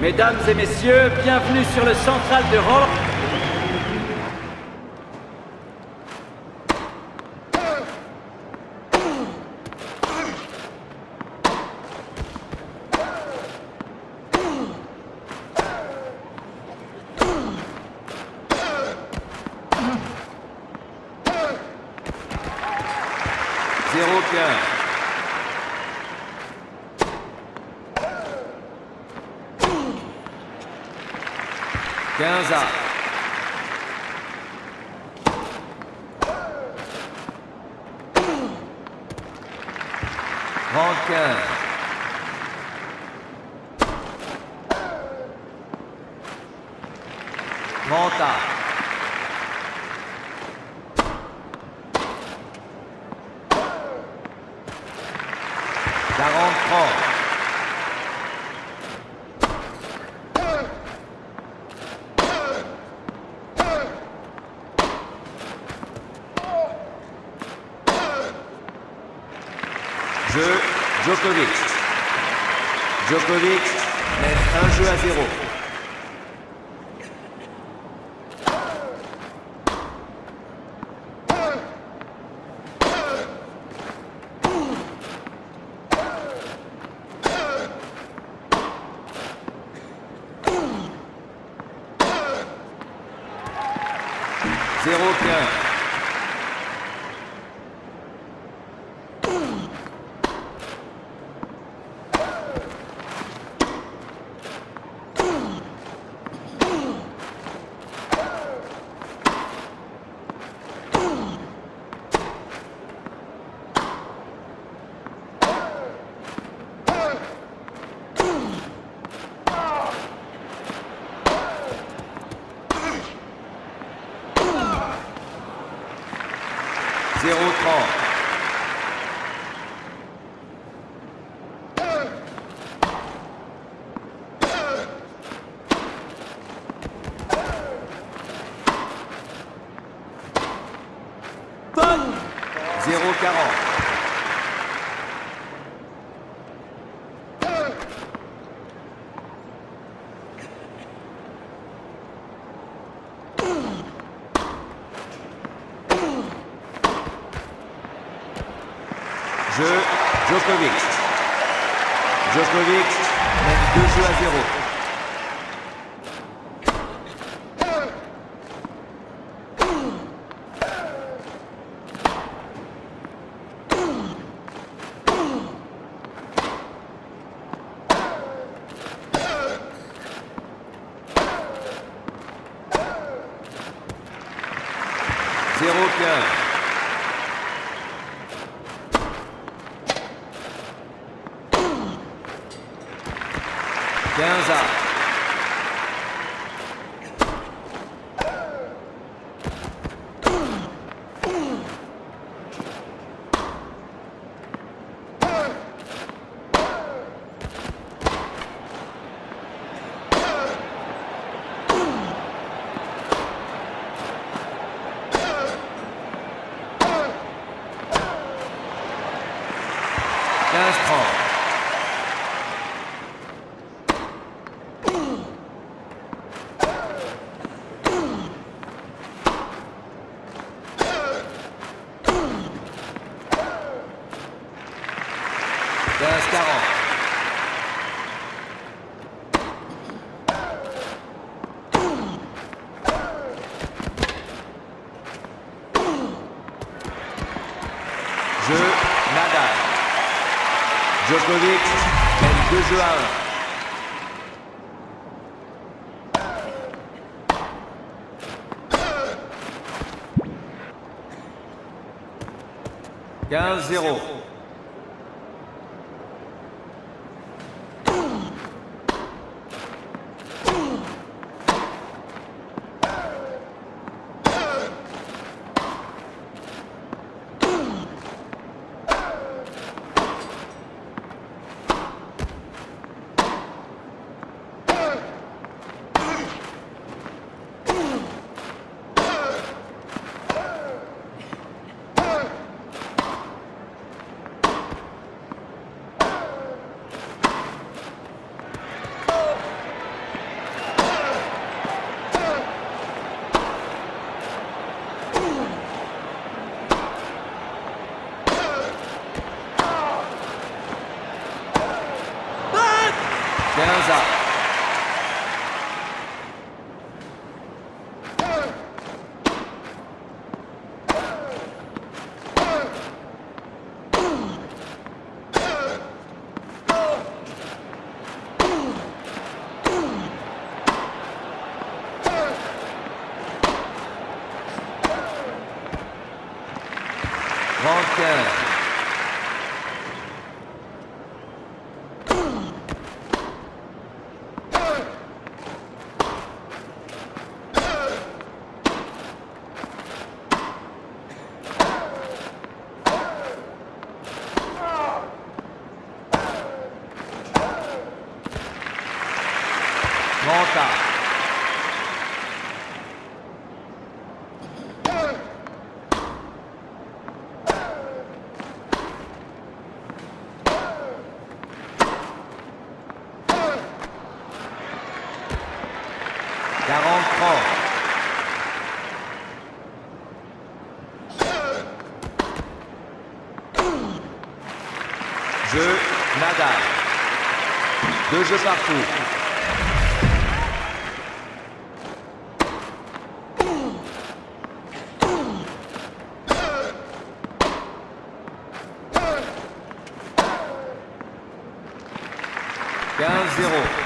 Mesdames et messieurs, bienvenue sur le Central d'Europe. Quinze à. Trente quinze. jeu, Djokovic. Djokovic un jeu à zéro. Zéro 15 Jeu Djokovic. Djokovic mène deux jeux à zéro. Zéro quinze. Quinze à. Quinze Djokovic mène 2 jeux à Quinze 0 Podcast. Jeux partout. Quinze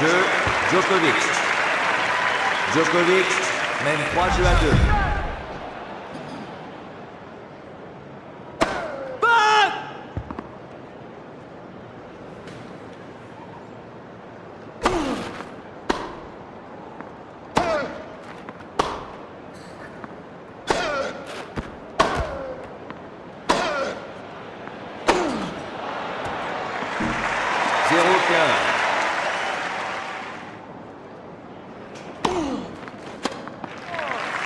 Jeu Djokovic. Djokovic mène 3 jeux à 2.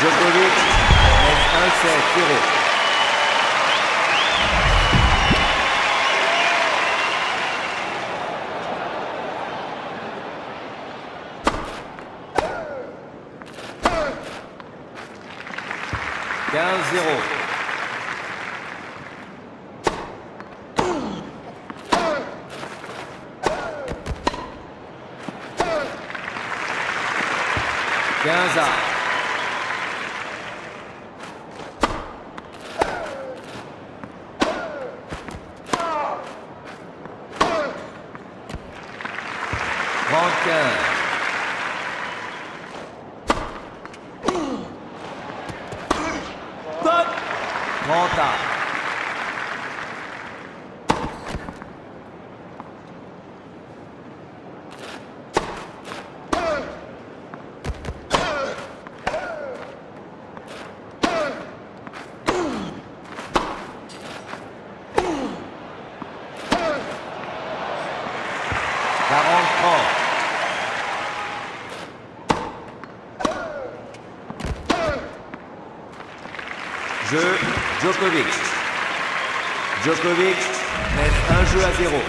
Djokovic mène 1 set 0. Quinze zéro. Quinze à. 30 à. Quarante, trente. Jeu Djokovic. Djokovic mène un jeu à zéro.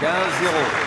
Quinze zéro.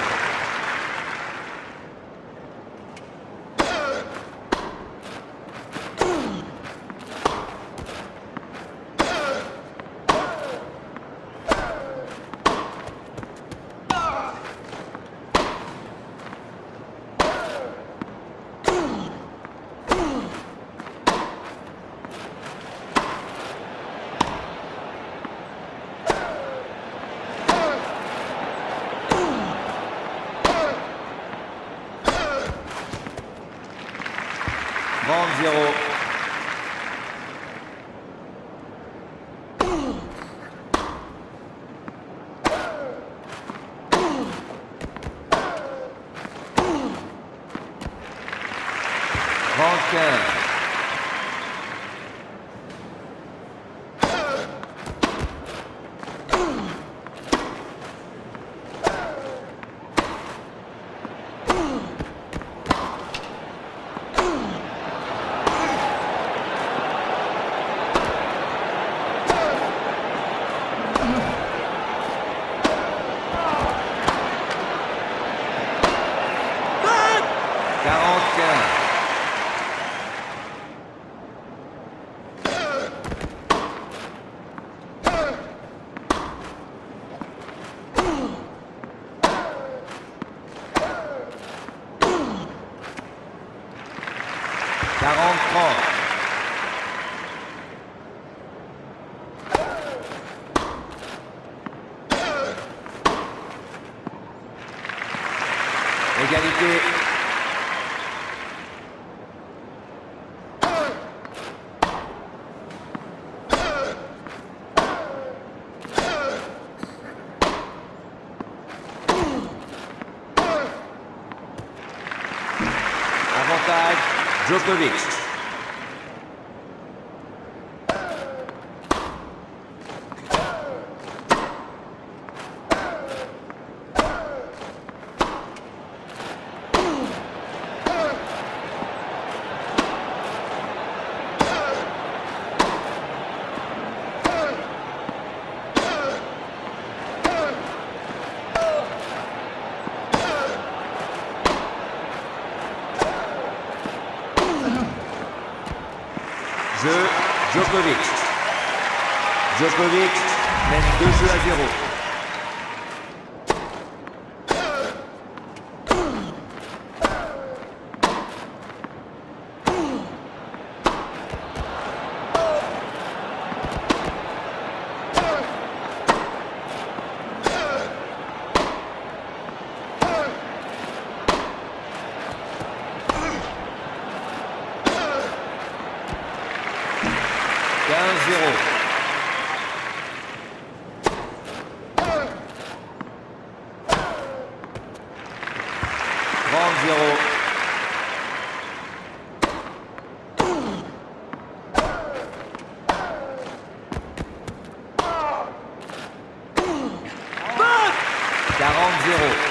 Djokovic. Djokovic. Djokovic mène 2 jeux à 0. 40-0.